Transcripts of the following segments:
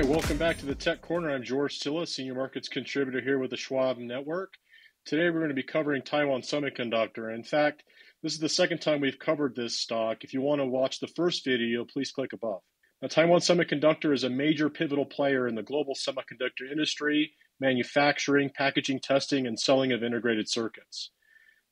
right, welcome back to the Tech Corner. I'm George Tsilis, Senior Markets Contributor here with the Schwab Network. Today we're going to be covering Taiwan Semiconductor. In fact, this is the second time we've covered this stock. If you want to watch the first video, please click above. Now, Taiwan Semiconductor is a major pivotal player in the global semiconductor industry, manufacturing, packaging, testing, and selling of integrated circuits.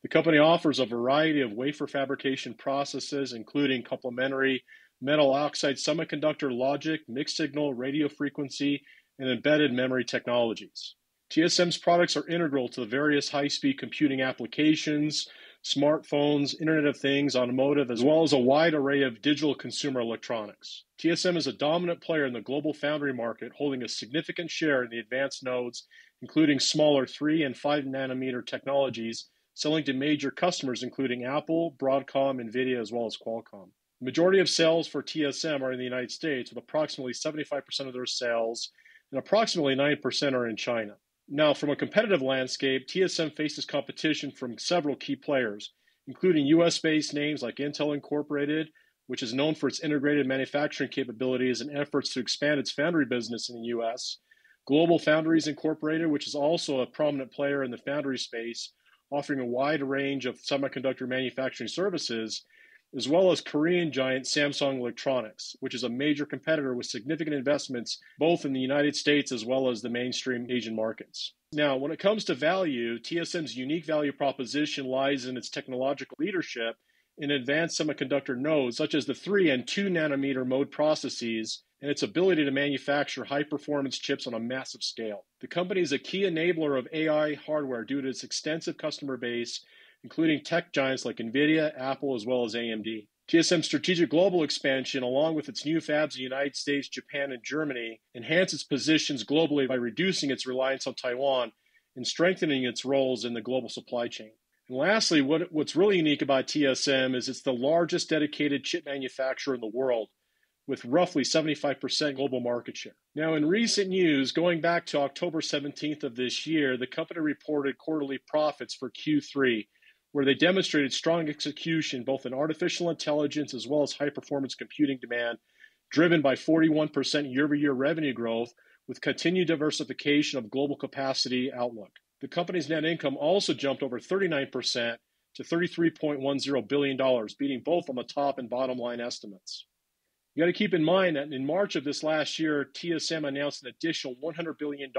The company offers a variety of wafer fabrication processes, including complementary metal oxide semiconductor logic, mixed signal, radio frequency, and embedded memory technologies. TSM's products are integral to the various high speed computing applications, smartphones, Internet of Things, automotive, as well as a wide array of digital consumer electronics. TSM is a dominant player in the global foundry market, holding a significant share in the advanced nodes, including smaller 3 and 5 nanometer technologies, selling to major customers including Apple, Broadcom, Nvidia, as well as Qualcomm. The majority of sales for TSM are in the United States, with approximately 75% of their sales, and approximately 9% are in China. Now, from a competitive landscape, TSM faces competition from several key players, including US based names like Intel Incorporated, which is known for its integrated manufacturing capabilities and efforts to expand its foundry business in the US, Global Foundries Incorporated, which is also a prominent player in the foundry space, offering a wide range of semiconductor manufacturing services, as well as Korean giant Samsung Electronics, which is a major competitor with significant investments both in the United States as well as the mainstream Asian markets. Now, when it comes to value, TSM's unique value proposition lies in its technological leadership in advanced semiconductor nodes such as the 3 and 2 nanometer node processes and its ability to manufacture high performance chips on a massive scale. The company is a key enabler of AI hardware due to its extensive customer base including tech giants like NVIDIA, Apple, as well as AMD. TSM's strategic global expansion, along with its new fabs in the United States, Japan, and Germany, enhance its positions globally by reducing its reliance on Taiwan and strengthening its roles in the global supply chain. And lastly, what, what's really unique about TSM is it's the largest dedicated chip manufacturer in the world, with roughly 75% global market share. Now, in recent news, going back to October 17th of this year, the company reported quarterly profits for Q3 where they demonstrated strong execution both in artificial intelligence as well as high performance computing demand, driven by 41% year over year revenue growth with continued diversification of global capacity outlook. The company's net income also jumped over 39% to $33.10 billion, beating both on the top and bottom line estimates. You got to keep in mind that in March of this last year, TSM announced an additional $100 billion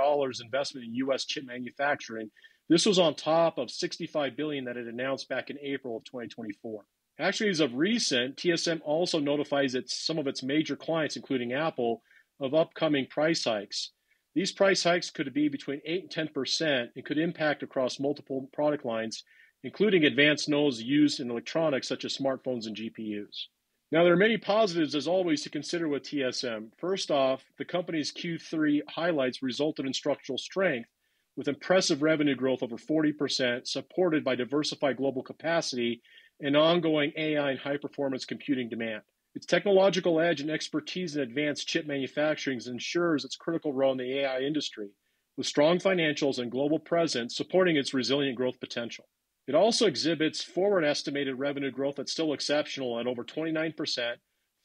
investment in U.S. chip manufacturing this was on top of 65 billion that it announced back in April of 2024. Actually, as of recent, TSM also notifies its, some of its major clients, including Apple, of upcoming price hikes. These price hikes could be between 8 and 10 percent and could impact across multiple product lines, including advanced nodes used in electronics such as smartphones and GPUs. Now, there are many positives, as always, to consider with TSM. First off, the company's Q3 highlights resulted in structural strength with impressive revenue growth over 40%, supported by diversified global capacity and ongoing AI and high performance computing demand. Its technological edge and expertise in advanced chip manufacturing ensures its critical role in the AI industry, with strong financials and global presence supporting its resilient growth potential. It also exhibits forward estimated revenue growth that's still exceptional at over 29%,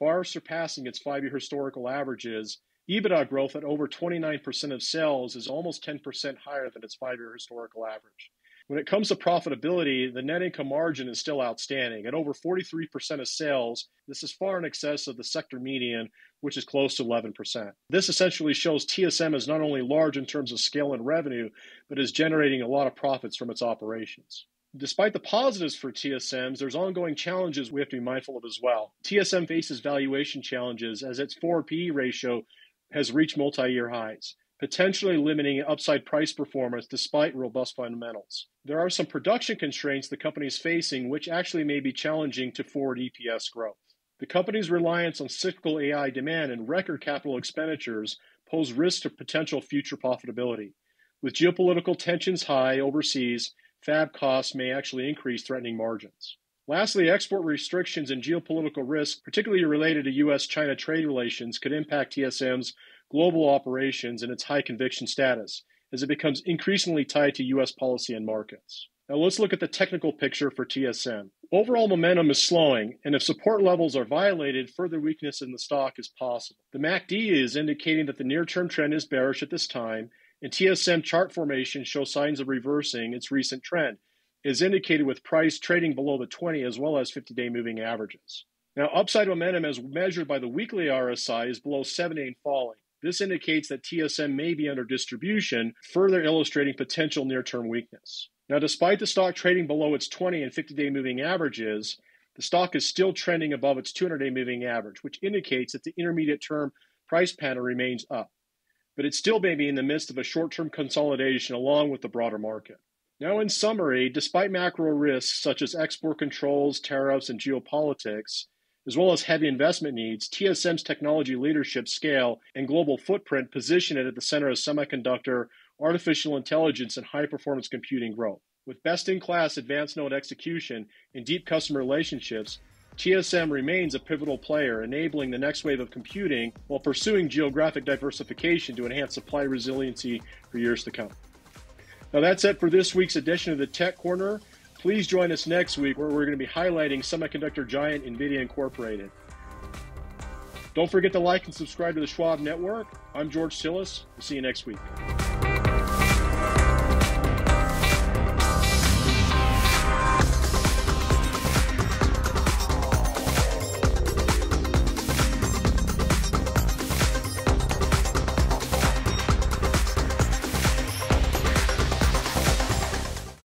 far surpassing its five year historical averages, EBITDA growth at over 29% of sales is almost 10% higher than its five year historical average. When it comes to profitability, the net income margin is still outstanding. At over 43% of sales, this is far in excess of the sector median, which is close to 11%. This essentially shows TSM is not only large in terms of scale and revenue, but is generating a lot of profits from its operations. Despite the positives for TSMs, there's ongoing challenges we have to be mindful of as well. TSM faces valuation challenges as its forward PE ratio has reached multi year highs, potentially limiting upside price performance despite robust fundamentals. There are some production constraints the company is facing, which actually may be challenging to forward EPS growth. The company's reliance on cyclical AI demand and record capital expenditures pose risks to potential future profitability. With geopolitical tensions high overseas, fab costs may actually increase, threatening margins. Lastly, export restrictions and geopolitical risk, particularly related to U.S. China trade relations, could impact TSM's global operations and its high conviction status as it becomes increasingly tied to U.S. policy and markets. Now let's look at the technical picture for TSM. Overall momentum is slowing, and if support levels are violated, further weakness in the stock is possible. The MACD is indicating that the near term trend is bearish at this time, and TSM chart formation shows signs of reversing its recent trend, is indicated with price trading below the 20 as well as 50 day moving averages. Now, upside momentum as measured by the weekly RSI is below 70 and falling. This indicates that TSM may be under distribution, further illustrating potential near term weakness. Now, despite the stock trading below its 20 and 50 day moving averages, the stock is still trending above its 200 day moving average, which indicates that the intermediate term price pattern remains up. But it still may be in the midst of a short term consolidation along with the broader market. Now, in summary, despite macro risks such as export controls, tariffs, and geopolitics, as well as heavy investment needs, TSM's technology leadership, scale, and global footprint position it at the center of semiconductor artificial intelligence, and high performance computing growth. With best in class advanced node execution and deep customer relationships, TSM remains a pivotal player, enabling the next wave of computing while pursuing geographic diversification to enhance supply resiliency for years to come. Now, that's it for this week's edition of the Tech Corner. Please join us next week where we're going to be highlighting semiconductor giant NVIDIA Incorporated. Don't forget to like and subscribe to the Schwab Network. I'm George Tsilis. We'll see you next week.